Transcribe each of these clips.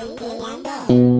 有你娘的。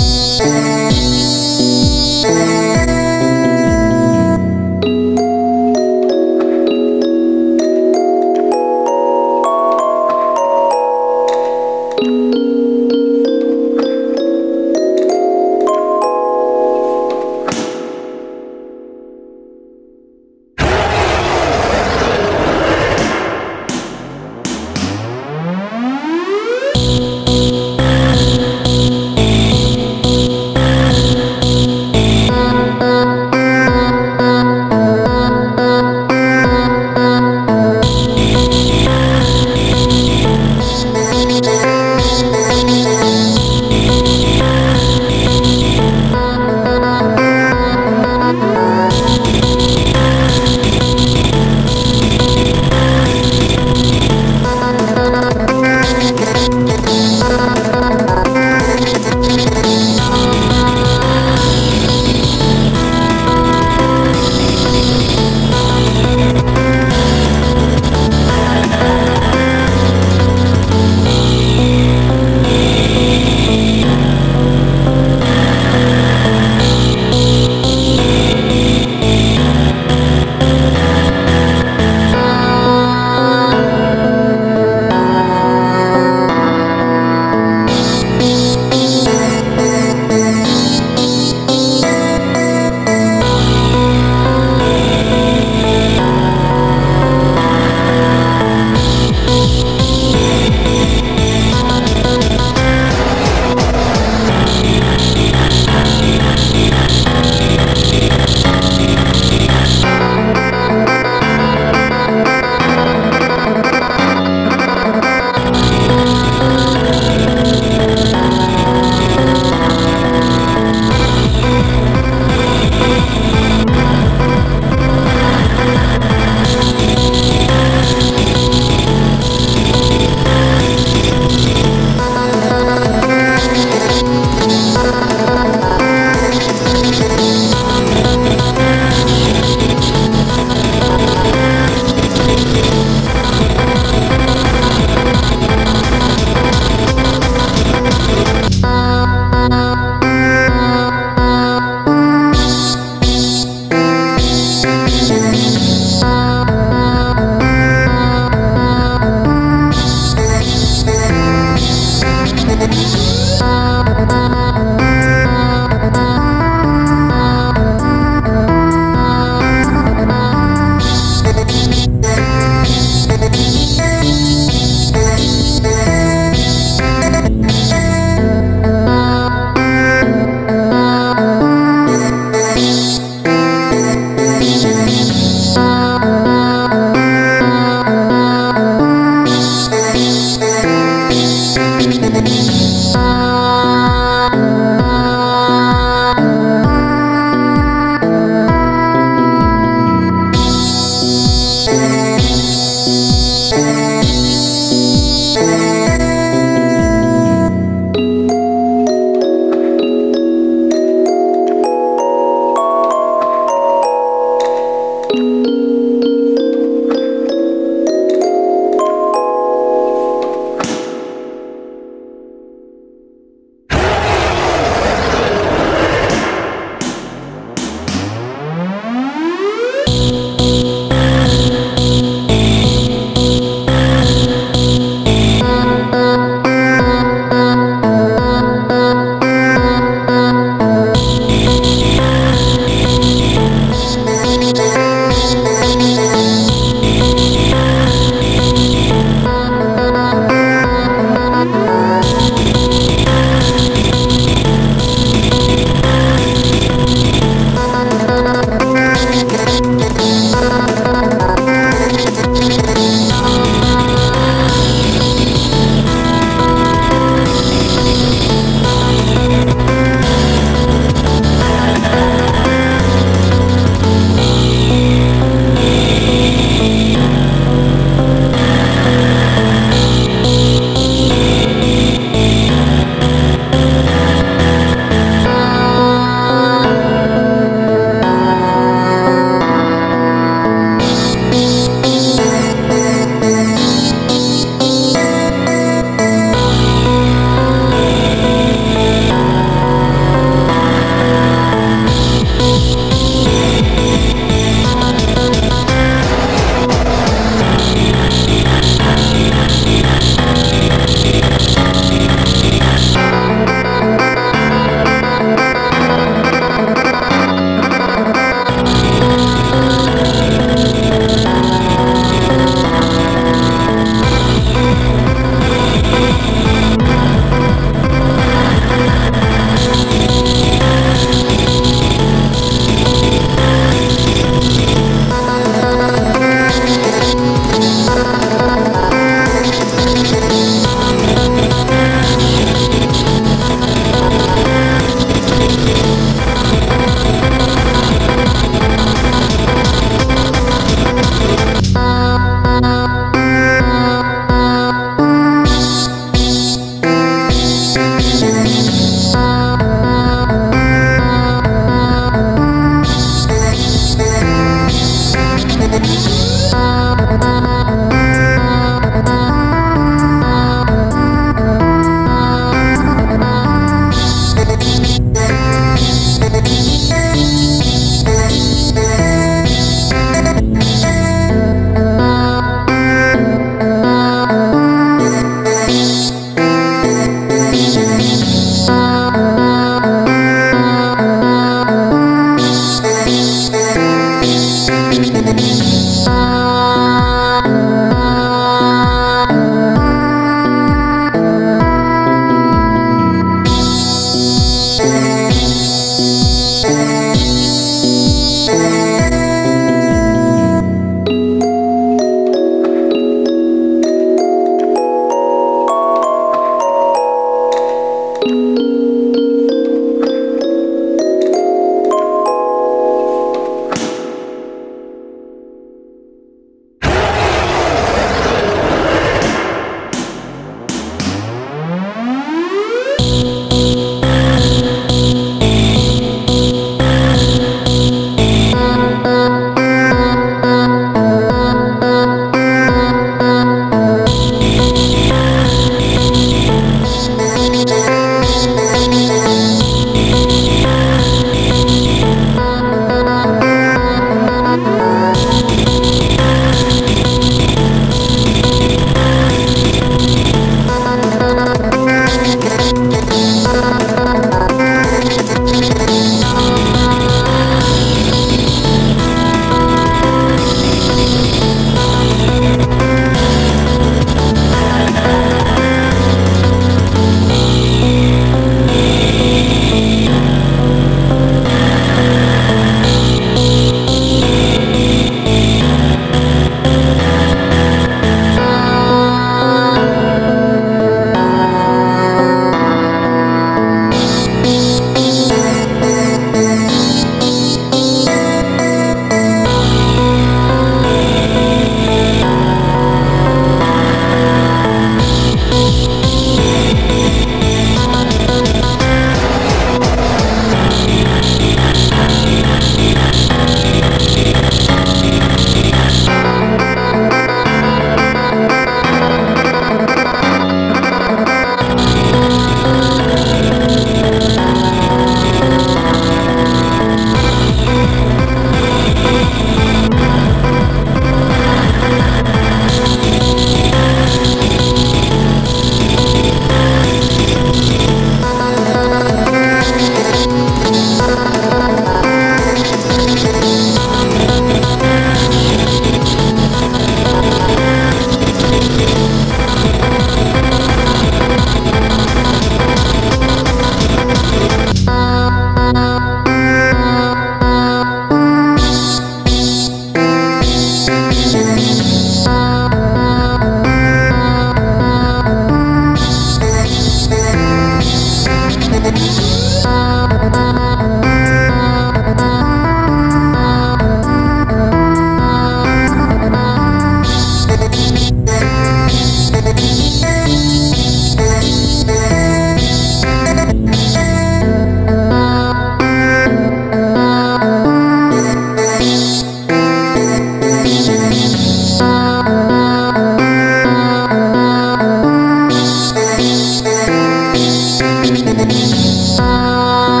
Jesus.